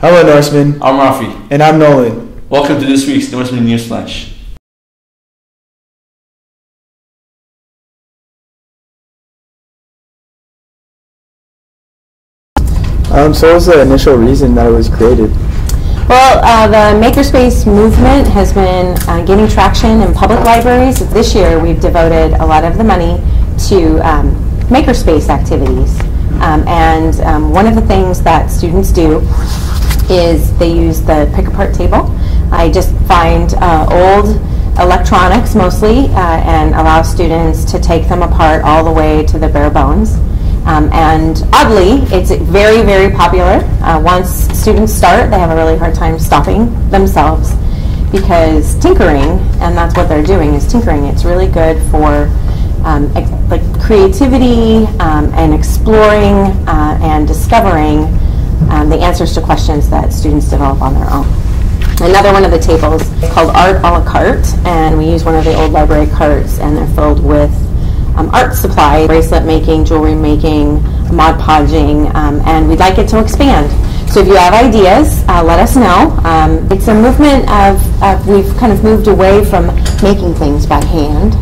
Hello, Norseman. I'm Rafi. And I'm Nolan. Welcome to this week's Norseman News Flash. Um, so what was the initial reason that it was created? Well, uh, the Makerspace movement has been uh, gaining traction in public libraries. This year, we've devoted a lot of the money to um, Makerspace activities. Um, and um, one of the things that students do is they use the pick apart table. I just find uh, old electronics mostly uh, and allow students to take them apart all the way to the bare bones. Um, and oddly, it's very, very popular. Uh, once students start, they have a really hard time stopping themselves because tinkering, and that's what they're doing, is tinkering. It's really good for um, like creativity um, and exploring uh, and discovering um, the answers to questions that students develop on their own. Another one of the tables is called Art a la carte, and we use one of the old library carts, and they're filled with um, art supply, bracelet making, jewelry making, Mod Podging, um, and we'd like it to expand. So if you have ideas, uh, let us know. Um, it's a movement of, of, we've kind of moved away from making things by hand.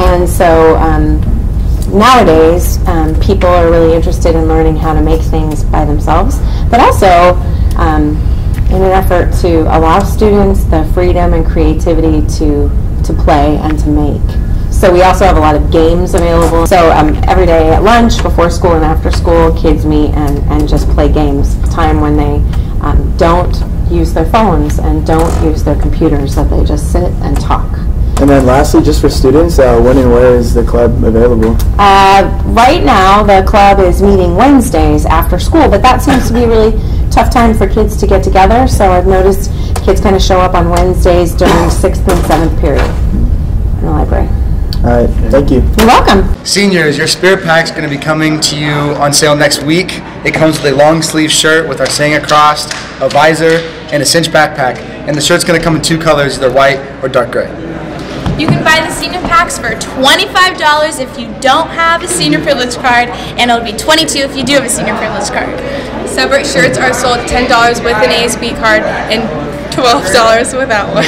And so um, nowadays, um, people are really interested in learning how to make things by themselves, but also um, in an effort to allow students the freedom and creativity to, to play and to make. So we also have a lot of games available. So um, every day at lunch, before school and after school, kids meet and, and just play games. Time when they um, don't use their phones and don't use their computers, that they just sit and talk. And then lastly, just for students, uh, when and where is the club available? Uh, right now, the club is meeting Wednesdays after school, but that seems to be a really tough time for kids to get together. So I've noticed kids kind of show up on Wednesdays during sixth and seventh period in the library. All right, thank you. You're welcome. Seniors, your Spirit Pack's going to be coming to you on sale next week. It comes with a long sleeve shirt with our saying across, a visor, and a cinch backpack. And the shirt's going to come in two colors, either white or dark gray. You can buy the senior packs for $25 if you don't have a senior privilege card, and it'll be 22 if you do have a senior privilege card. Separate shirts are sold $10 with an ASB card and $12 without one.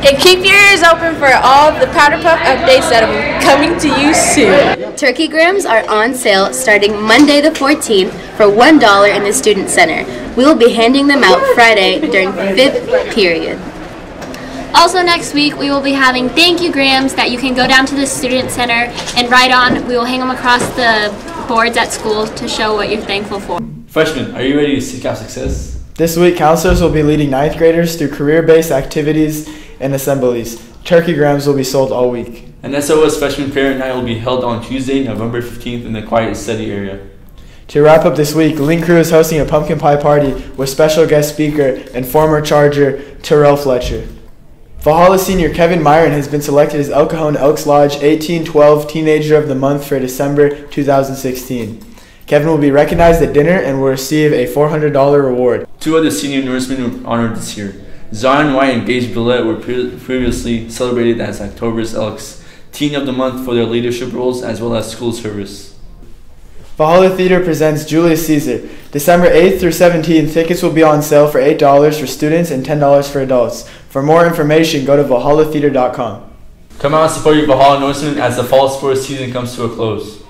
And keep your ears open for all the Powder Puff updates that be coming to you soon. Turkey grams are on sale starting Monday the 14th for $1 in the Student Center. We will be handing them out Friday during fifth period. Also next week we will be having thank you grams that you can go down to the student center and write on. We will hang them across the boards at school to show what you're thankful for. Freshmen, are you ready to seek out success? This week, counselors will be leading ninth graders through career-based activities and assemblies. Turkey grams will be sold all week. An SOS Freshman Parent Night will be held on Tuesday, November 15th in the Quiet Study area. To wrap up this week, Link Crew is hosting a pumpkin pie party with special guest speaker and former Charger Terrell Fletcher. Valhalla senior Kevin Myron has been selected as El Cajon Elks Lodge 1812 Teenager of the Month for December 2016. Kevin will be recognized at dinner and will receive a $400 reward. Two other senior Norsemen were honored this year. Zion White and Gage Billette were pre- previously celebrated as October's Elks Teen of the Month for their leadership roles as well as school service. Valhalla Theater presents Julius Caesar. December 8th through 17th, tickets will be on sale for $8 for students and $10 for adults. For more information, go to valhallatheater.com. Come out and support your Valhalla Norsemen as the fall sports season comes to a close.